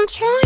aventure